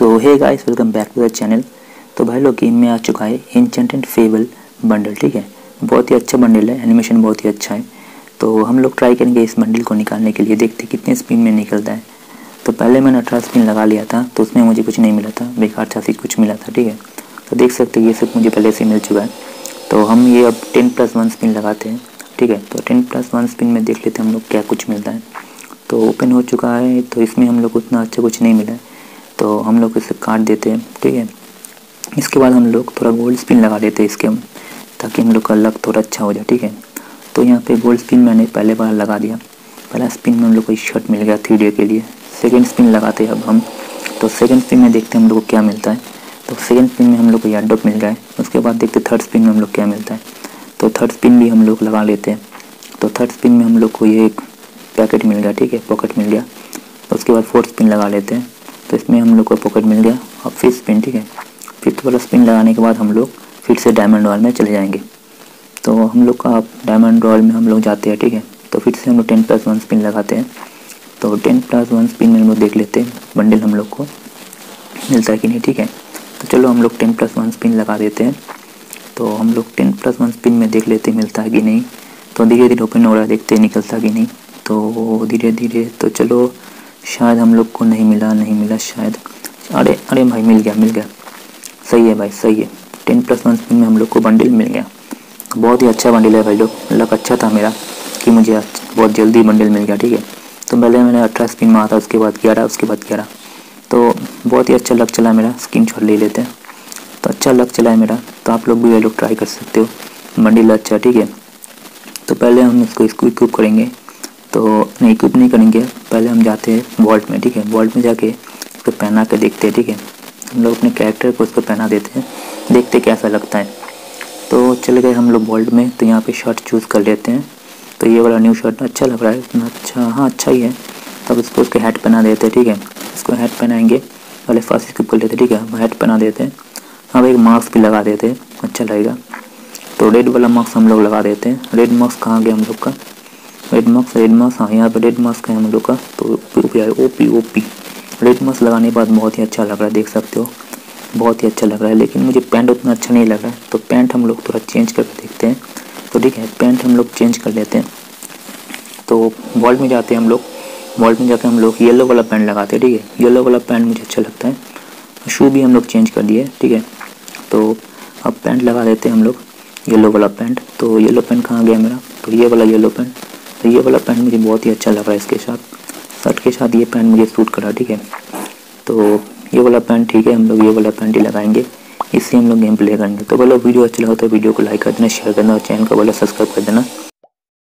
So hey guys welcome back to the channel तो भाई लोग गेम में आ चुका है एंड फेबल बंडल ठीक है? बहुत ही अच्छा बंडल है एनिमेशन बहुत ही अच्छा है। तो हम लोग ट्राई करेंगे इस बंडल को निकालने के लिए, देखते कितने स्पिन में निकलता है। तो पहले मैंने अठारह स्पिन लगा लिया था तो उसमें मुझे कुछ नहीं मिला था, बेकार छासी कुछ मिला था, ठीक है? तो देख सकते ये सब मुझे पहले से मिल चुका है। तो हम ये अब टेन प्लस वन स्पिन लगाते हैं, ठीक है? तो टेन प्लस वन स्पिन में देख लेते हैं हम लोग क्या कुछ मिलता है। तो ओपन हो चुका है तो इसमें हम लोग उतना अच्छा कुछ नहीं मिला है। तो हम लोग इसे काट देते हैं, ठीक है? इसके बाद हम लोग थोड़ा गोल्ड स्पिन लगा देते हैं इसके ताकि हम लोग का लक थोड़ा अच्छा हो जाए, ठीक है? तो यहाँ पे गोल्ड स्पिन मैंने पहले बार लगा दिया। पहला स्पिन में हम लोग को शर्ट मिल गया थ्री डे के लिए। सेकेंड स्पिन लगाते हैं अब हम। तो सेकेंड स्पिन में देखते हैं हम लोग को क्या मिलता है। तो सेकेंड स्पिन में हम लोग को याडोप मिल गया उसके बाद देखते थर्ड स्पिन में हम लोग क्या मिलता है। तो थर्ड स्पिन भी हम लोग लगा लेते हैं। तो थर्ड स्पिन में हम लोग को ये एक पैकेट मिल गया, ठीक है? पॉकेट मिल गया। उसके बाद फोर्थ स्पिन लगा लेते हैं। तो इसमें हम लोग को पॉकेट मिल गया। और फिर स्पिन ठीक है? फिफ्थ वाला स्पिन लगाने के बाद हम लोग फिर से डायमंड रॉयल में चले जाएँगे। तो हम लोग का डायमंड रॉयल में हम लोग जाते हैं, ठीक है? तो फिर से हम लोग टेन प्लस वन स्पिन लगाते हैं। तो टेन प्लस वन स्पिन में हम लोग देख लेते हैं बंडल हम लोग को मिलता है कि नहीं, ठीक है? तो चलो हम लोग टेन प्लस वन स्पिन लगा देते हैं। तो हम लोग टेन प्लस वन स्पिन में देख लेते मिलता है कि नहीं? तो धीरे धीरे ओपन हो रहा है, देखते निकलता कि नहीं? तो धीरे धीरे तो चलो शायद हम लोग को नहीं मिला नहीं मिला शायद। अरे अरे भाई, मिल गया मिल गया। सही है भाई, सही है। टेन प्लस वन स्पिन में हम लोग को बंडल मिल गया। बहुत ही अच्छा बंडल है भाई लोग। लक अच्छा था मेरा कि मुझे बहुत जल्दी बंडल मिल गया, ठीक है? तो पहले मैंने अठारह स्पिन मारा था, उसके बाद ग्यारह, उसके बाद ग्यारह। तो बहुत ही अच्छा लक चला मेरा स्क्रीन शॉट ले लेते हैं। तो अच्छा लक चला है मेरा तो आप लोग भी ये लोग ट्राई कर सकते हो। बंडल अच्छा ठीक है? तो पहले हम इसको इसको इक्विप करेंगे। तो नहीं इक्विप नहीं करेंगे। पहले हम जाते हैं वॉल्ट में, ठीक है? वॉल्ट में जाके उसको पहना के देखते हैं, ठीक है? हम लोग अपने कैरेक्टर को उसको पहना देते हैं, देखते कैसा लगता है। तो चले गए हम लोग वॉल्ट में तो यहाँ पे शर्ट चूज़ कर लेते हैं। तो ये वाला न्यू शर्ट अच्छा लग रहा है, इतना अच्छा हाँ अच्छा ही है। तब इसको, उसके हैट पहना देते हैं, ठीक है? इसको हैट पहनाएँगे, पहले फ़र्स्ट स्किप कर लेते ठीक है? हैट पहना देते हैं। अब एक मास्क भी लगा देते हैं अच्छा लगेगा। तो रेड वाला मास्क हम लोग लगा देते हैं। रेड मास्क कहाँ गया हम लोग का? रेड मार्क्स हाँ यहाँ पे रेड मार्क्स है हम लोग का तो O P O P O P red लगाने के बाद बहुत ही अच्छा लग रहा है, देख सकते हो। बहुत ही अच्छा लग रहा है, लेकिन मुझे पैंट उतना अच्छा नहीं लग रहा है। तो पैंट हम लोग थोड़ा चेंज करके देखते हैं। तो ठीक है पैंट हम लोग चेंज कर लेते हैं। तो वॉल्ट में जाते हैं हम लोग। वॉल्ट में जाकर हम लोग येलो वाला पैंट लगाते हैं, ठीक है? येलो वाला पैंट मुझे अच्छा लगता है। शू भी हम लोग चेंज कर दिए, ठीक है? तो अब पैंट लगा देते हैं हम लोग येलो वाला पैंट तो येलो पैंट कहाँ गया मेरा? तो ये वाला येलो पैंट तो ये वाला पैंट मुझे बहुत ही अच्छा लग रहा है इसके साथ। शर्ट के साथ ये पैंट मुझे सूट करा, ठीक है? तो ये वाला पैंट ठीक है, हम लोग ये वाला पैंट ही लगाएँगे। इससे हम लोग गेम प्ले करेंगे। तो बोलो वीडियो अच्छा लगा तो वीडियो को लाइक कर देना शेयर करना और चैनल को बोला सब्सक्राइब कर देना।